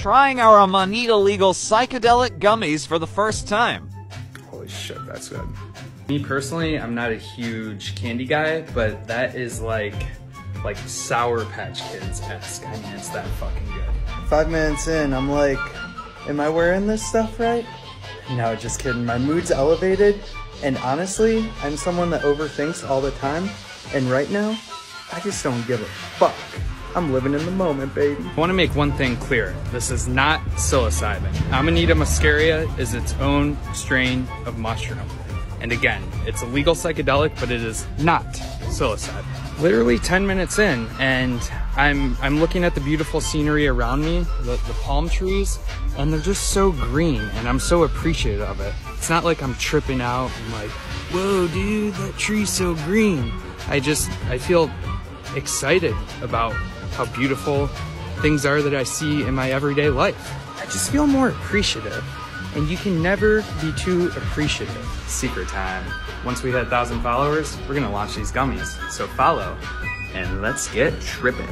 trying our Amanita legal psychedelic gummies for the first time. Holy shit, that's good. Me personally, I'm not a huge candy guy, but that is like like Sour Patch Kids esque. I mean, it's that fucking good. Five minutes in, I'm like, am I wearing this stuff right? No, just kidding. My mood's elevated, and honestly, I'm someone that overthinks all the time, and right now, I just don't give a fuck. I'm living in the moment, baby. I want to make one thing clear. This is not psilocybin. Amanita muscaria is its own strain of mushroom. And again, it's a legal psychedelic, but it is not psilocybin. Literally 10 minutes in, and I'm I'm looking at the beautiful scenery around me, the, the palm trees, and they're just so green, and I'm so appreciative of it. It's not like I'm tripping out and like, whoa, dude, that tree's so green. I just I feel excited about how beautiful things are that I see in my everyday life. I just feel more appreciative. And you can never be too appreciative. Secret time. Once we hit a thousand followers, we're gonna launch these gummies. So follow and let's get tripping.